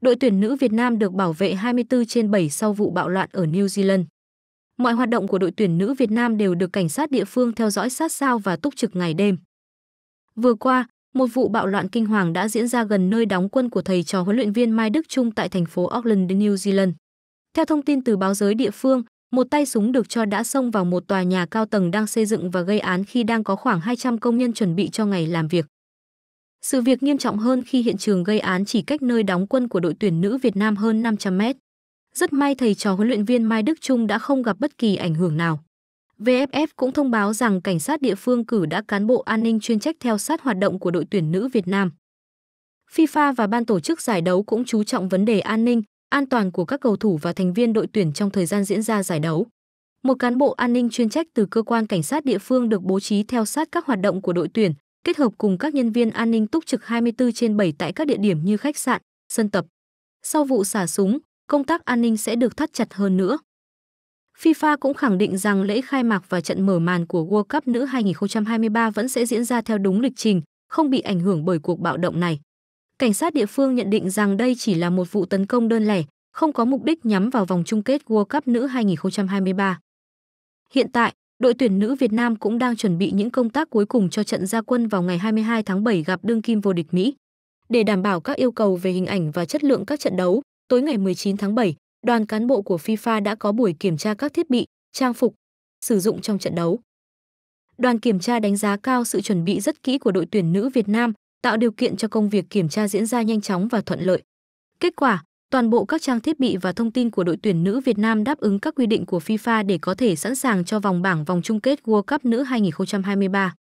đội tuyển nữ Việt Nam được bảo vệ 24 trên 7 sau vụ bạo loạn ở New Zealand. Mọi hoạt động của đội tuyển nữ Việt Nam đều được cảnh sát địa phương theo dõi sát sao và túc trực ngày đêm. Vừa qua, một vụ bạo loạn kinh hoàng đã diễn ra gần nơi đóng quân của thầy trò huấn luyện viên Mai Đức Trung tại thành phố Auckland, New Zealand. Theo thông tin từ báo giới địa phương, một tay súng được cho đã xông vào một tòa nhà cao tầng đang xây dựng và gây án khi đang có khoảng 200 công nhân chuẩn bị cho ngày làm việc. Sự việc nghiêm trọng hơn khi hiện trường gây án chỉ cách nơi đóng quân của đội tuyển nữ Việt Nam hơn 500 mét. Rất may thầy trò huấn luyện viên Mai Đức Trung đã không gặp bất kỳ ảnh hưởng nào. VFF cũng thông báo rằng cảnh sát địa phương cử đã cán bộ an ninh chuyên trách theo sát hoạt động của đội tuyển nữ Việt Nam. FIFA và ban tổ chức giải đấu cũng chú trọng vấn đề an ninh, an toàn của các cầu thủ và thành viên đội tuyển trong thời gian diễn ra giải đấu. Một cán bộ an ninh chuyên trách từ cơ quan cảnh sát địa phương được bố trí theo sát các hoạt động của đội tuyển, kết hợp cùng các nhân viên an ninh túc trực 24 trên 7 tại các địa điểm như khách sạn, sân tập. Sau vụ xả súng, công tác an ninh sẽ được thắt chặt hơn nữa. FIFA cũng khẳng định rằng lễ khai mạc và trận mở màn của World Cup nữ 2023 vẫn sẽ diễn ra theo đúng lịch trình, không bị ảnh hưởng bởi cuộc bạo động này. Cảnh sát địa phương nhận định rằng đây chỉ là một vụ tấn công đơn lẻ, không có mục đích nhắm vào vòng chung kết World Cup nữ 2023. Hiện tại, đội tuyển nữ Việt Nam cũng đang chuẩn bị những công tác cuối cùng cho trận gia quân vào ngày 22 tháng 7 gặp đương kim vô địch Mỹ. Để đảm bảo các yêu cầu về hình ảnh và chất lượng các trận đấu, tối ngày 19 tháng 7, đoàn cán bộ của FIFA đã có buổi kiểm tra các thiết bị, trang phục sử dụng trong trận đấu. Đoàn kiểm tra đánh giá cao sự chuẩn bị rất kỹ của đội tuyển nữ Việt Nam, tạo điều kiện cho công việc kiểm tra diễn ra nhanh chóng và thuận lợi. Kết quả, toàn bộ các trang thiết bị và thông tin của đội tuyển nữ Việt Nam đáp ứng các quy định của FIFA để có thể sẵn sàng cho vòng bảng vòng chung kết World Cup nữ 2023.